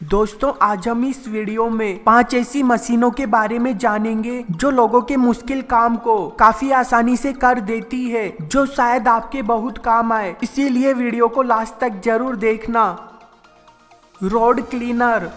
दोस्तों, आज हम इस वीडियो में पाँच ऐसी मशीनों के बारे में जानेंगे, जो लोगों के मुश्किल काम को काफ़ी आसानी से कर देती है, जो शायद आपके बहुत काम आए। इसीलिए वीडियो को लास्ट तक ज़रूर देखना। रोड क्लीनर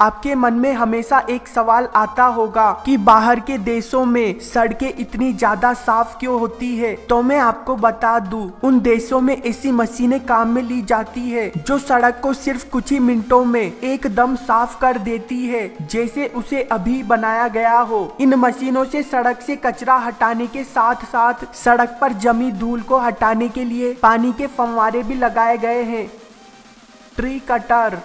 आपके मन में हमेशा एक सवाल आता होगा कि बाहर के देशों में सड़कें इतनी ज़्यादा साफ़ क्यों होती है? तो मैं आपको बता दूँ, उन देशों में ऐसी मशीनें काम में ली जाती है, जो सड़क को सिर्फ़ कुछ ही मिनटों में एकदम साफ़ कर देती है, जैसे उसे अभी बनाया गया हो। इन मशीनों से सड़क से कचरा हटाने के साथ साथ सड़क पर जमी धूल को हटाने के लिए पानी के फंवारे भी लगाए गए हैं। ट्री कटर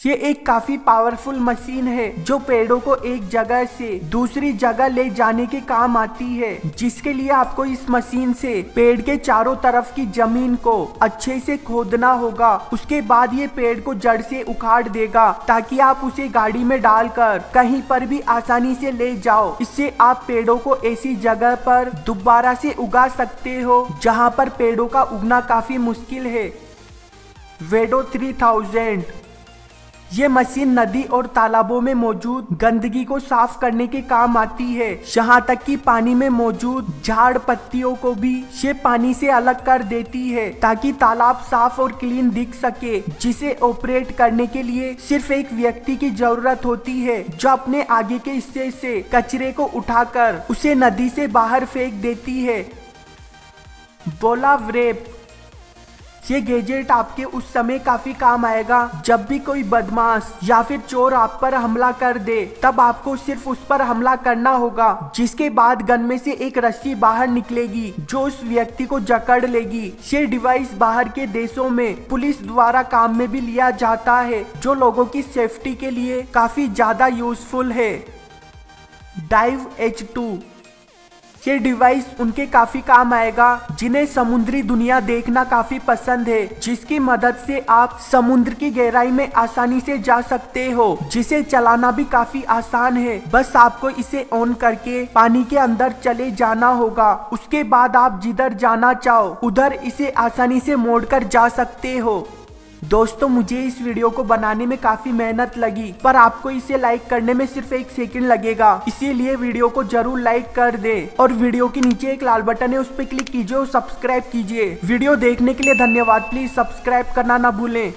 ये एक काफ़ी पावरफुल मशीन है, जो पेड़ों को एक जगह से दूसरी जगह ले जाने के काम आती है। जिसके लिए आपको इस मशीन से पेड़ के चारों तरफ़ की ज़मीन को अच्छे से खोदना होगा। उसके बाद ये पेड़ को जड़ से उखाड़ देगा, ताकि आप उसे गाड़ी में डालकर कहीं पर भी आसानी से ले जाओ। इससे आप पेड़ों को ऐसी जगह पर दोबारा से उगा सकते हो, जहाँ पर पेड़ों का उगना काफ़ी मुश्किल है। वेडो थ्री थाउज़ेंड ये मशीन नदी और तालाबों में मौजूद गंदगी को साफ़ करने के काम आती है। यहाँ तक कि पानी में मौजूद झाड़ पत्तियों को भी ये पानी से अलग कर देती है, ताकि तालाब साफ़ और क्लीन दिख सके, जिसे ऑपरेट करने के लिए सिर्फ़ एक व्यक्ति की ज़रूरत होती है, जो अपने आगे के हिस्से से कचरे को उठाकर उसे नदी से बाहर फेंक देती है। बोला, व्रेप ये गैजेट आपके उस समय काफ़ी काम आएगा। जब भी कोई बदमाश या फिर चोर आप पर हमला कर दे, तब आपको सिर्फ़ उस पर हमला करना होगा, जिसके बाद गन में से एक रस्सी बाहर निकलेगी, जो उस व्यक्ति को जकड़ लेगी। ये डिवाइस बाहर के देशों में पुलिस द्वारा काम में भी लिया जाता है, जो लोगों की सेफ्टी के लिए काफ़ी ज़्यादा यूजफुल है। डाइव एच टू ये डिवाइस उनके काफ़ी काम आएगा, जिन्हें समुद्री दुनिया देखना काफ़ी पसंद है, जिसकी मदद से आप समुद्र की गहराई में आसानी से जा सकते हो, जिसे चलाना भी काफ़ी आसान है। बस आपको इसे ऑन करके पानी के अंदर चले जाना होगा। उसके बाद आप जिधर जाना चाहो, उधर इसे आसानी से मोड़ कर जा सकते हो। दोस्तों, मुझे इस वीडियो को बनाने में काफ़ी मेहनत लगी, पर आपको इसे लाइक करने में सिर्फ़ एक सेकंड लगेगा। इसीलिए वीडियो को ज़रूर लाइक कर दे और वीडियो के नीचे एक लाल बटन है, उस पर क्लिक कीजिए और सब्सक्राइब कीजिए। वीडियो देखने के लिए धन्यवाद। प्लीज़ सब्सक्राइब करना ना भूलें।